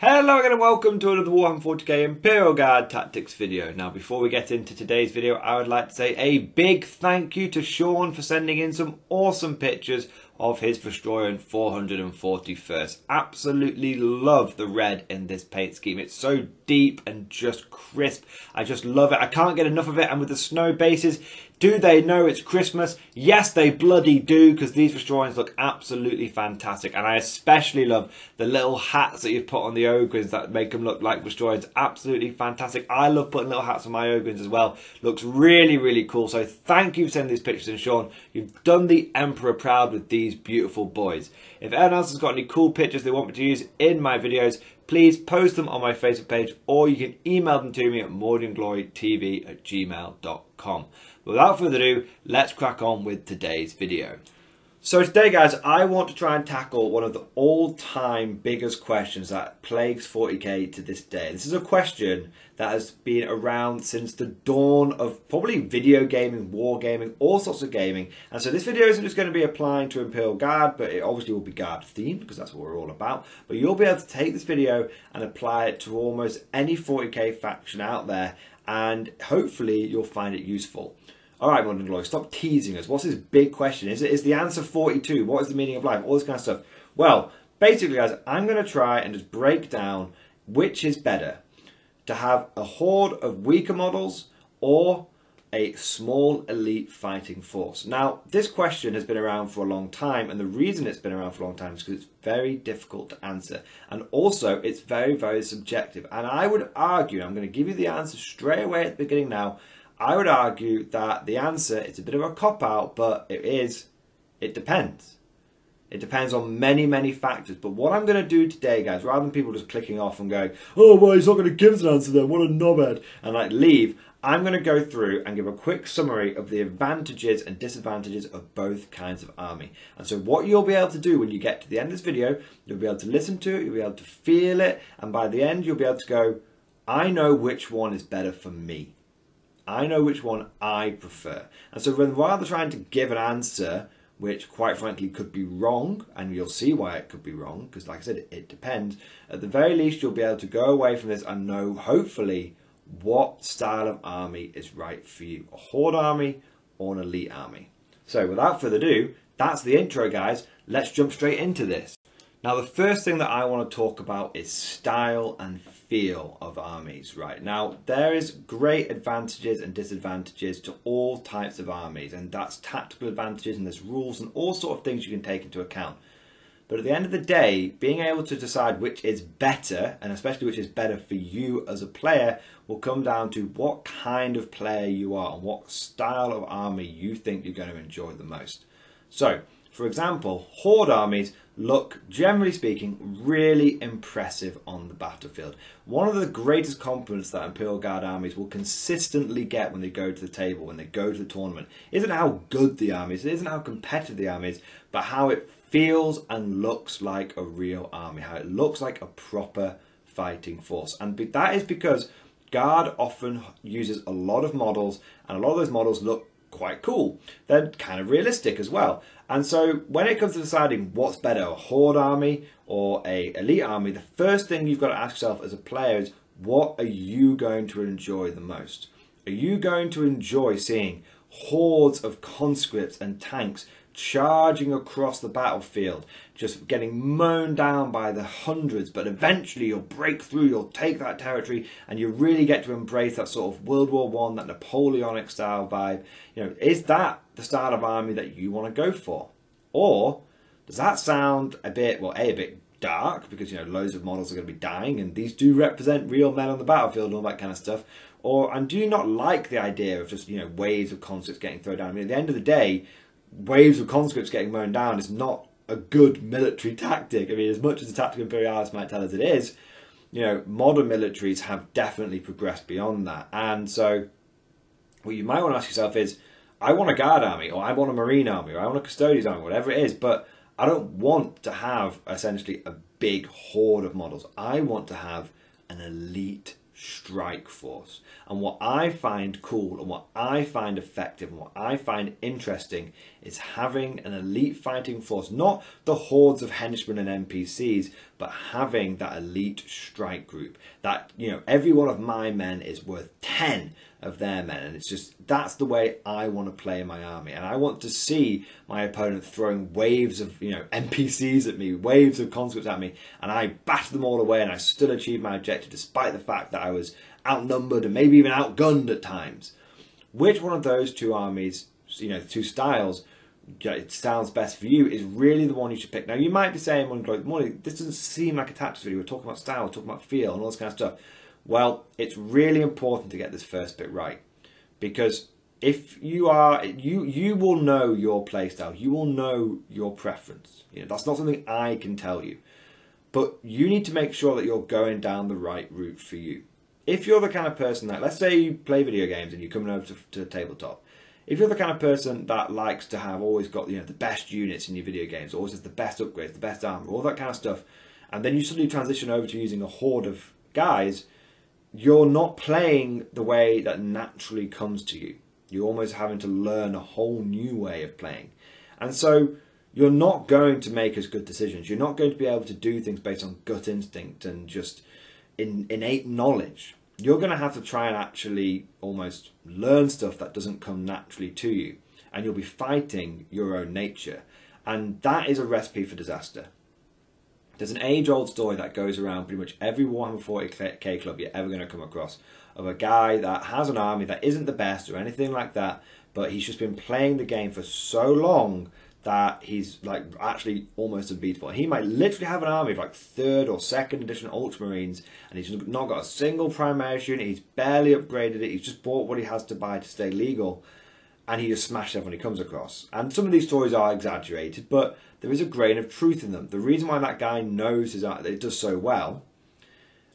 Hello again and welcome to another Warhammer 40k Imperial Guard Tactics video. Now before we get into today's video I would like to say a big thank you to Sean for sending in some awesome pictures of his Vostroyan 441st. Absolutely love the red in this paint scheme. It's so deep and just crisp. I just love it. I can't get enough of it and with the snow bases do they know it's Christmas? Yes, they bloody do, because these Vostroyans look absolutely fantastic. And I especially love the little hats that you've put on the ogres that make them look like Vostroyans. Absolutely fantastic. I love putting little hats on my ogres as well. Looks really, really cool. So thank you for sending these pictures in, Sean. You've done the Emperor proud with these beautiful boys. If anyone else has got any cool pictures they want me to use in my videos, please post them on my Facebook page or you can email them to me at mordianglorytv at gmail.com. Without further ado, let's crack on with today's video. So today guys, I want to try and tackle one of the all-time biggest questions that plagues 40k to this day. This is a question that has been around since the dawn of probably video gaming, war gaming, all sorts of gaming. And so this video isn't just going to be applying to Imperial Guard, but it obviously will be Guard themed because that's what we're all about. But you'll be able to take this video and apply it to almost any 40k faction out there and hopefully you'll find it useful. All right, Mordian Glory, stop teasing us. What's this big question? Is it is the answer 42? What is the meaning of life? All this kind of stuff. Well, basically, guys, I'm going to try and just break down which is better to have a horde of weaker models or a small elite fighting force. Now, this question has been around for a long time, and the reason it's been around for a long time is because it's very difficult to answer. And also, it's very, very subjective. And I would argue, I'm going to give you the answer straight away at the beginning now, I would argue that the answer is a bit of a cop out, but it is, it depends. It depends on many, many factors. But what I'm going to do today, guys, rather than people just clicking off and going, oh, well, he's not going to give us an answer then, what a knobhead, and like leave, I'm going to go through and give a quick summary of the advantages and disadvantages of both kinds of army. And so what you'll be able to do when you get to the end of this video, you'll be able to listen to it, you'll be able to feel it, and by the end, you'll be able to go, I know which one is better for me. I know which one I prefer. And so rather trying to give an answer which quite frankly could be wrong, and you'll see why it could be wrong, because like I said, it, it, depends. At the very least, you'll be able to go away from this and know, hopefully, what style of army is right for you. A horde army or an elite army. So without further ado, that's the intro, guys. Let's jump straight into this. Now, the first thing that I want to talk about is style and feel of armies, right? Now, there is great advantages and disadvantages to all types of armies, and that's tactical advantages, and there's rules and all sort of things you can take into account. But at the end of the day, being able to decide which is better, and especially which is better for you as a player, will come down to what kind of player you are and what style of army you think you're going to enjoy the most. So, for example, horde armies look, generally speaking, really impressive on the battlefield. One of the greatest compliments that Imperial Guard armies will consistently get when they go to the table, when they go to the tournament, isn't how good the army is, it isn't how competitive the army is, but how it feels and looks like a real army, how it looks like a proper fighting force. And that is because Guard often uses a lot of models, and a lot of those models look quite cool. They're kind of realistic as well. And so when it comes to deciding what's better, a horde army or a elite army, the first thing you've got to ask yourself as a player is what are you going to enjoy the most? Are you going to enjoy seeing hordes of conscripts and tanks charging across the battlefield, just getting mown down by the hundreds, but eventually you'll break through, you'll take that territory, and you really get to embrace that sort of World War One, that Napoleonic style vibe. You know, is that the style of army that you want to go for? Or does that sound a bit, well, A, a bit dark, because, you know, loads of models are going to be dying, and these do represent real men on the battlefield and all that kind of stuff. Or, and do you not like the idea of just, you know, waves of conscripts getting thrown down? I mean, at the end of the day, waves of conscripts getting mown down is not a good military tactic. I mean, as much as the Tactica Imperialis might tell us it is, you know, modern militaries have definitely progressed beyond that. And so, what you might want to ask yourself is, I want a guard army, or I want a marine army, or I want a custodians army, whatever it is, but I don't want to have essentially a big horde of models. I want to have an elite strike force. And what I find cool and what I find effective and what I find interesting is having an elite fighting force, not the hordes of henchmen and NPCs, but having that elite strike group. That, you know, every one of my men is worth 10 of their men. And it's just, that's the way I want to play in my army. And I want to see my opponent throwing waves of, you know, NPCs at me, waves of conscripts at me, and I bash them all away and I still achieve my objective despite the fact that I was outnumbered and maybe even outgunned at times. Which one of those two armies, you know, two styles, it sounds best for you is really the one you should pick. Now you might be saying, "Mordian, this doesn't seem like a tactics video. We're talking about style, we're talking about feel, and all this kind of stuff." Well, it's really important to get this first bit right because if you are you you will know your playstyle, you will know your preference. You know, that's not something I can tell you. But you need to make sure that you're going down the right route for you. If you're the kind of person that let's say you play video games and you're coming over to, to the tabletop, if you're the kind of person that likes to have always got you know the best units in your video games, always has the best upgrades, the best armor, all that kind of stuff, and then you suddenly transition over to using a horde of guys, you're not playing the way that naturally comes to you. You're almost having to learn a whole new way of playing. And so you're not going to make as good decisions. You're not going to be able to do things based on gut instinct and just in, innate knowledge. You're going to have to try and actually almost learn stuff that doesn't come naturally to you. And you'll be fighting your own nature. And that is a recipe for disaster. There's an age old story that goes around pretty much every Warhammer 40k club you're ever going to come across of a guy that has an army that isn't the best or anything like that, but he's just been playing the game for so long that he's like actually almost unbeatable. He might literally have an army of like third or second edition Ultramarines, and he's not got a single Primaris unit. He's barely upgraded it. He's just bought what he has to buy to stay legal, and he just smashes everyone he comes across. And some of these stories are exaggerated, but there is a grain of truth in them. The reason why that guy knows his art, that it does so well,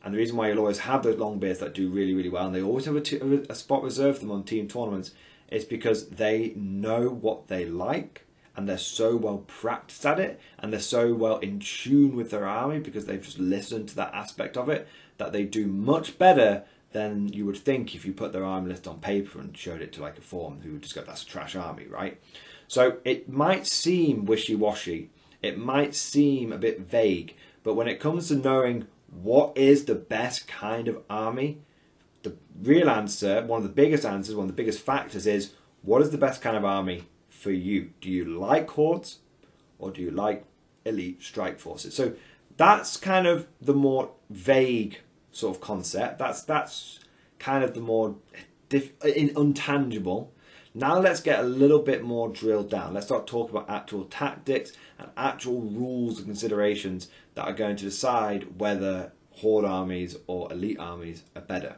and the reason why you'll always have those long beards that do really, really well, and they always have a, a spot reserved for them on team tournaments, is because they know what they like, and they're so well practiced at it, and they're so well in tune with their army because they've just listened to that aspect of it, that they do much better than you would think if you put their army list on paper and showed it to like a forum who would just go, that's a trash army, right? So it might seem wishy-washy, it might seem a bit vague, but when it comes to knowing what is the best kind of army, the real answer, one of the biggest answers, one of the biggest factors is what is the best kind of army for you? Do you like hordes or do you like elite strike forces? So that's kind of the more vague sort of concept. That's that's kind of the more diff, in, untangible now let's get a little bit more drilled down. Let's start talking about actual tactics and actual rules and considerations that are going to decide whether horde armies or elite armies are better.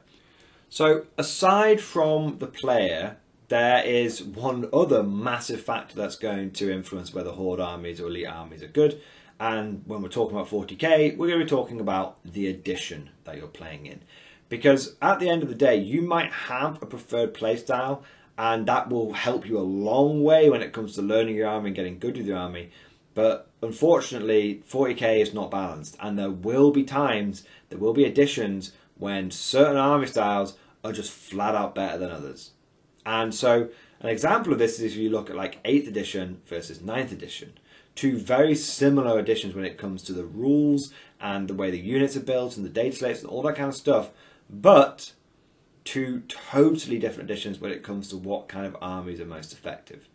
So aside from the player, there is one other massive factor that's going to influence whether horde armies or elite armies are good. And when we're talking about 40k, we're going to be talking about the edition that you're playing in. Because at the end of the day, you might have a preferred playstyle and that will help you a long way when it comes to learning your army and getting good with your army. But unfortunately, 40k is not balanced, and there will be times, there will be editions when certain army styles are just flat out better than others. And so, an example of this is if you look at like 8th edition versus 9th edition. Two very similar editions when it comes to the rules and the way the units are built and the data slates and all that kind of stuff. But two totally different editions when it comes to what kind of armies are most effective.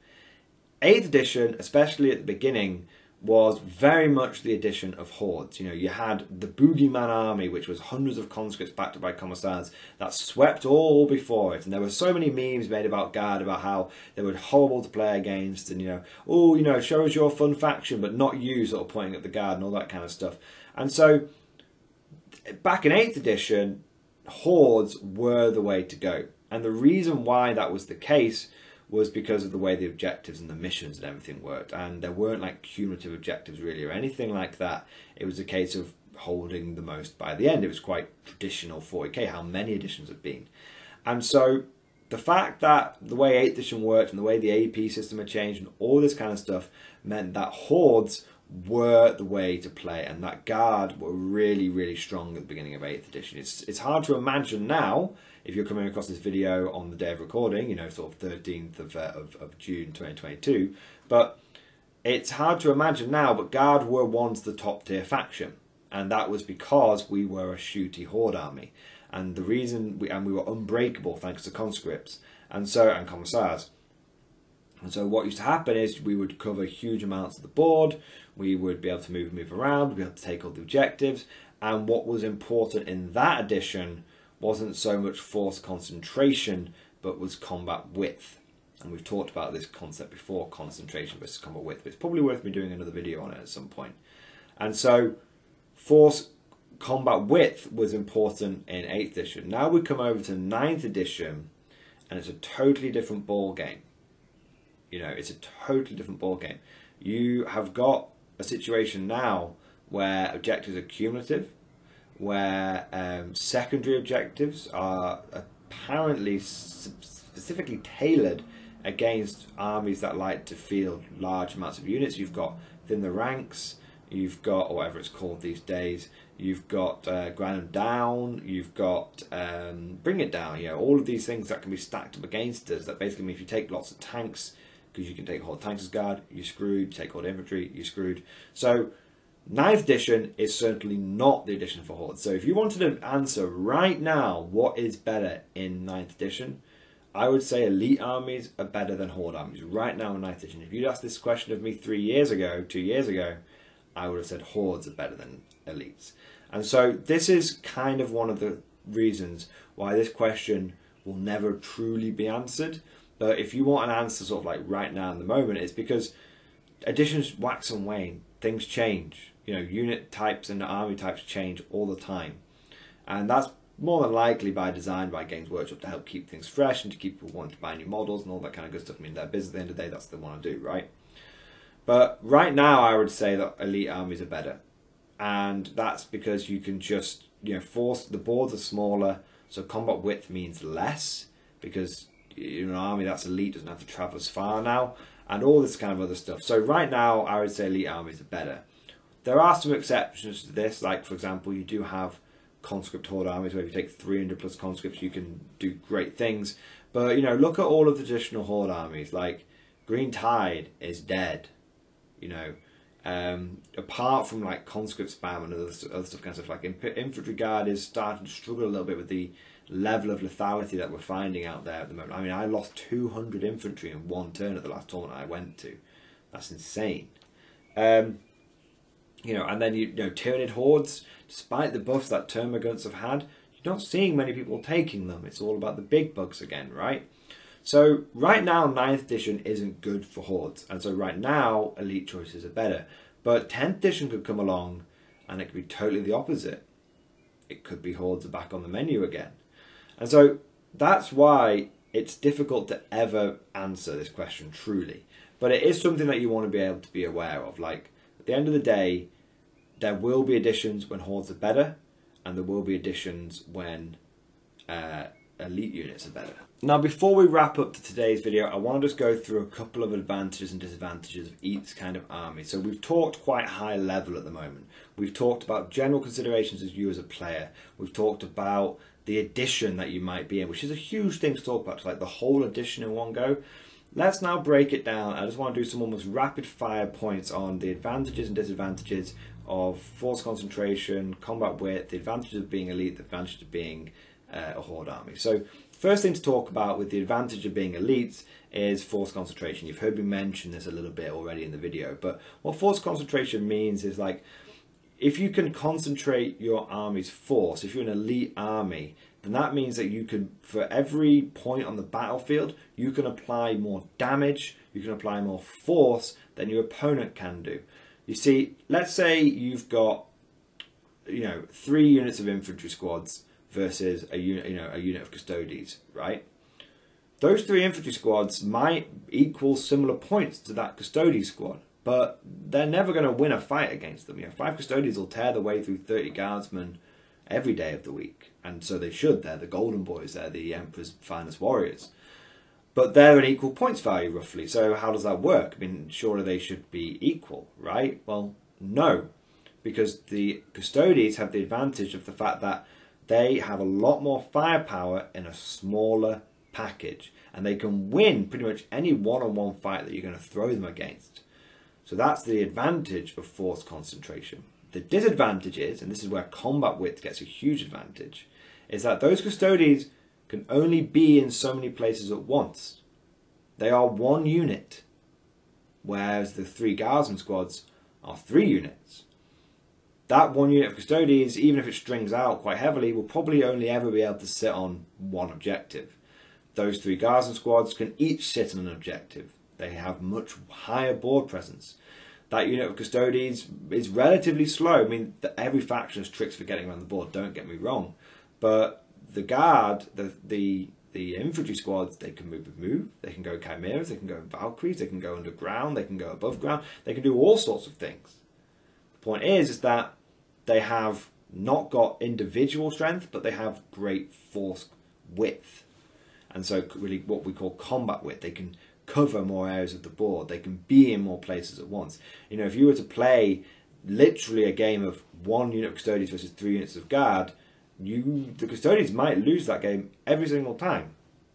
8th edition, especially at the beginning, was very much the edition of hordes. You know, you had the Boogeyman army, which was hundreds of conscripts backed up by commissars that swept all before it. And there were so many memes made about Guard about how they were horrible to play against, and you know, oh, you know, show us your fun faction, but not you, sort of pointing at the Guard and all that kind of stuff. And so, back in 8th edition, hordes were the way to go. And the reason why that was the case was because of the way the objectives and the missions and everything worked. And there weren't like cumulative objectives really or anything like that. It was a case of holding the most by the end. It was quite traditional 40k, how many editions have been. And so the fact that the way 8th edition worked and the way the AP system had changed and all this kind of stuff meant that hordes were the way to play, and that guard were really, really strong at the beginning of 8th edition. It's, it's hard to imagine now, if you're coming across this video on the day of recording, you know, sort of 13th of, uh, of, of June 2022, but it's hard to imagine now, but Guard were once the top tier faction, and that was because we were a shooty horde army, and the reason we and we were unbreakable thanks to conscripts and so and commissars. And so what used to happen is we would cover huge amounts of the board, we would be able to move move around, we'd be able to take all the objectives, and what was important in that edition wasn't so much force concentration, but was combat width. And we've talked about this concept before, concentration versus combat width. But it's probably worth me doing another video on it at some point. And so force combat width was important in 8th edition. Now we come over to 9th edition and it's a totally different ball game. You know, it's a totally different ball game. You have got a situation now where objectives are cumulative, where um, secondary objectives are apparently specifically tailored against armies that like to field large amounts of units. You've got thin the ranks, you've got, whatever it's called these days, you've got uh, them down, you've got um, bring it down, you know, all of these things that can be stacked up against us that basically mean if you take lots of tanks, because you can take horde tanks as guard, you're screwed, take all the infantry, you're screwed. So, ninth edition is certainly not the edition for horde. So if you wanted to answer right now what is better in ninth edition, I would say elite armies are better than horde armies right now in 9th edition. If you'd asked this question of me three years ago, two years ago, I would have said hordes are better than elites. And so this is kind of one of the reasons why this question will never truly be answered. But if you want an answer sort of like right now in the moment, it's because editions wax and wane, things change. You know, unit types and army types change all the time. And that's more than likely by design by Games Workshop to help keep things fresh and to keep people wanting to buy new models and all that kind of good stuff. I mean, their business at the end of the day, that's what they want to do, right? But right now, I would say that elite armies are better, and that's because you can just you know force the boards are smaller, so combat width means less because in an army that's elite doesn't have to travel as far now, and all this kind of other stuff. So right now, I would say elite armies are better. There are some exceptions to this, like for example, you do have conscript horde armies where if you take 300 plus conscripts you can do great things. But you know look at all of the traditional horde armies like green tide is dead you know. Um, apart from like conscript spam and other, other stuff kind of stuff like infantry guard is starting to struggle a little bit with the level of lethality that we're finding out there at the moment. I mean i lost 200 infantry in one turn at the last tournament i went to. That's insane. Um, you know, and then you, you know, Tyranid hordes, despite the buffs that Termagants have had, you're not seeing many people taking them. It's all about the big bugs again, right? So right now, 9th edition isn't good for hordes, and so right now, elite choices are better. But 10th edition could come along, and it could be totally the opposite. It could be hordes are back on the menu again, and so that's why it's difficult to ever answer this question truly. But it is something that you want to be able to be aware of, like the end of the day, there will be additions when hordes are better, and there will be additions when uh, elite units are better. Now, before we wrap up to today's video, I want to just go through a couple of advantages and disadvantages of each kind of army. So we've talked quite high level at the moment. We've talked about general considerations as you as a player. We've talked about the addition that you might be in, which is a huge thing to talk about, like the whole addition in one go. Let's now break it down. I just want to do some almost rapid fire points on the advantages and disadvantages of force concentration, combat width, the advantages of being elite, the advantages of being uh, a horde army. So first thing to talk about with the advantage of being elite is force concentration. You've heard me mention this a little bit already in the video, but what force concentration means is like if you can concentrate your army's force, if you're an elite army, then that means that you can, for every point on the battlefield, you can apply more damage, you can apply more force than your opponent can do. You see, let's say you've got, you know, three units of infantry squads versus a unit, you know, a unit of custodes, right? Those three infantry squads might equal similar points to that custodian squad, but they're never going to win a fight against them. You know, five custodians will tear their way through 30 guardsmen every day of the week and so they should. They're the golden boys. They're the emperor's finest warriors. but they're an equal points value roughly. So how does that work? I mean, surely they should be equal, right? Well, no, because the Custodes have the advantage of the fact that they have a lot more firepower in a smaller package, and they can win pretty much any one-on-one fight that you're going to throw them against. So that's the advantage of force concentration. The disadvantage is, and this is where combat width gets a huge advantage, is that those Custodes can only be in so many places at once. They are one unit, whereas the three garrison squads are three units. That one unit of Custodes, even if it strings out quite heavily, will probably only ever be able to sit on one objective. Those three garrison squads can each sit on an objective. They have much higher board presence. That unit of custodians is relatively slow. I mean, every faction has tricks for getting around the board, don't get me wrong. But the guard, the the the infantry squads, they can move with move, they can go chimeras, they can go valkyries, they can go underground, they can go above ground, they can do all sorts of things. The point is, is that they have not got individual strength, but they have great force width, and so really what we call combat width. They can cover more areas of the board. They can be in more places at once. You know, if you were to play literally a game of one unit of custodians versus three units of guard, you the custodians might lose that game every single time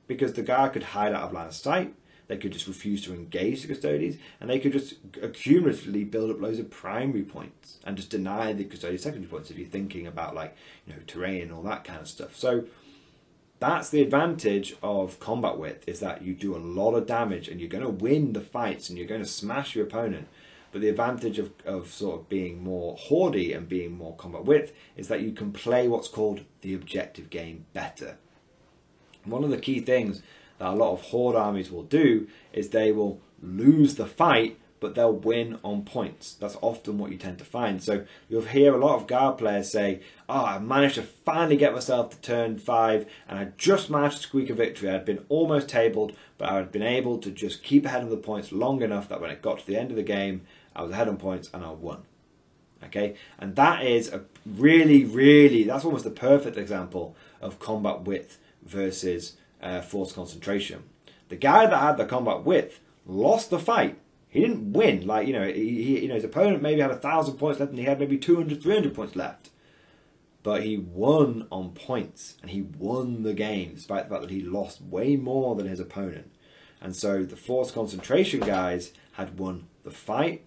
because the guard could hide out of line of sight. They could just refuse to engage the custodians, and they could just accumulatively build up loads of primary points and just deny the custodian secondary points if you're thinking about like you know terrain and all that kind of stuff. So that's the advantage of combat width is that you do a lot of damage and you're going to win the fights and you're going to smash your opponent but the advantage of, of sort of being more hoardy and being more combat width is that you can play what's called the objective game better. One of the key things that a lot of horde armies will do is they will lose the fight but they'll win on points. That's often what you tend to find. So you'll hear a lot of guard players say, Oh, I managed to finally get myself to turn five and I just managed to squeak a victory. I'd been almost tabled, but I had been able to just keep ahead of the points long enough that when it got to the end of the game, I was ahead on points and I won. Okay, and that is a really, really, that's almost the perfect example of combat width versus uh, force concentration. The guy that had the combat width lost the fight. He didn't win. Like, you know, he, you know, his opponent maybe had a thousand points left and he had maybe 200, 300 points left. But he won on points and he won the game despite the fact that he lost way more than his opponent. And so the force concentration guys had won the fight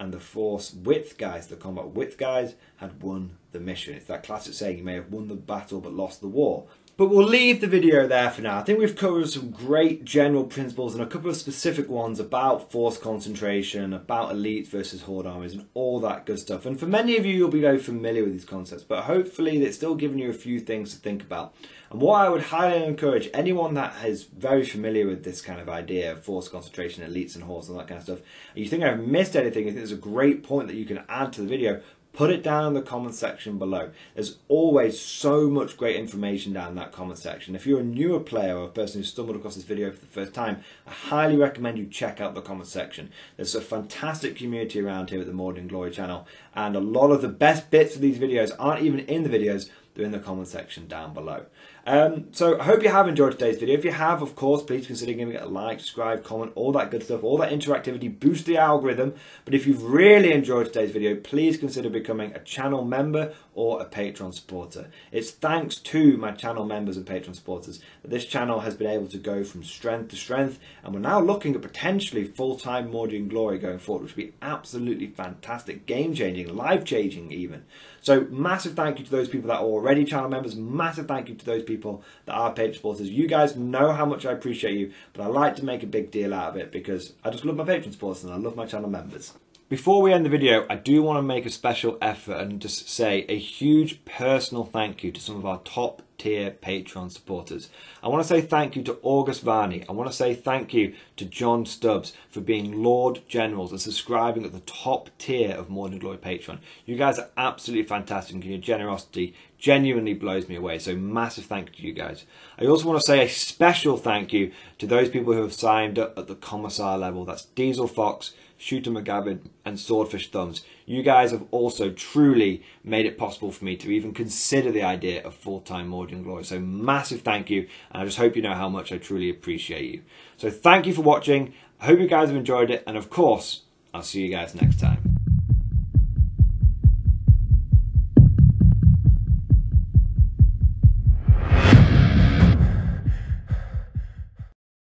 and the force width guys, the combat width guys, had won the mission. It's that classic saying, you may have won the battle but lost the war. But we'll leave the video there for now. I think we've covered some great general principles and a couple of specific ones about force concentration, about elite versus horde armies and all that good stuff. And for many of you, you'll be very familiar with these concepts, but hopefully it's still giving you a few things to think about. And what I would highly encourage anyone that is very familiar with this kind of idea of force concentration, elites and hordes and that kind of stuff, and you think I've missed anything, I think there's a great point that you can add to the video, put it down in the comment section below. There's always so much great information down in that comment section. If you're a newer player or a person who stumbled across this video for the first time, I highly recommend you check out the comment section. There's a fantastic community around here at the Mordian Glory channel, and a lot of the best bits of these videos aren't even in the videos, they're in the comment section down below. Um, so I hope you have enjoyed today's video. If you have, of course, please consider giving it a like, subscribe, comment, all that good stuff. All that interactivity boosts the algorithm. But if you've really enjoyed today's video, please consider becoming a channel member or a Patreon supporter. It's thanks to my channel members and Patreon supporters that this channel has been able to go from strength to strength. And we're now looking at potentially full-time Mordian Glory going forward, which would be absolutely fantastic, game-changing, life-changing even. So massive thank you to those people that are already channel members. Massive thank you to those people that are Patreon supporters. You guys know how much I appreciate you, but I like to make a big deal out of it because I just love my Patreon supporters and I love my channel members. Before we end the video, I do want to make a special effort and just say a huge personal thank you to some of our top tier Patreon supporters. I want to say thank you to August Varney. I want to say thank you to John Stubbs for being Lord Generals and subscribing at the top tier of Mordian Glory Patreon. You guys are absolutely fantastic and your generosity genuinely blows me away. So massive thank you to you guys. I also want to say a special thank you to those people who have signed up at the commissar level. That's Diesel Fox, Shooter McGavin, and Swordfish Thumbs. You guys have also truly made it possible for me to even consider the idea of full-time Mordian Glory. So massive thank you, and I just hope you know how much I truly appreciate you. So thank you for watching. I hope you guys have enjoyed it, and of course, I'll see you guys next time.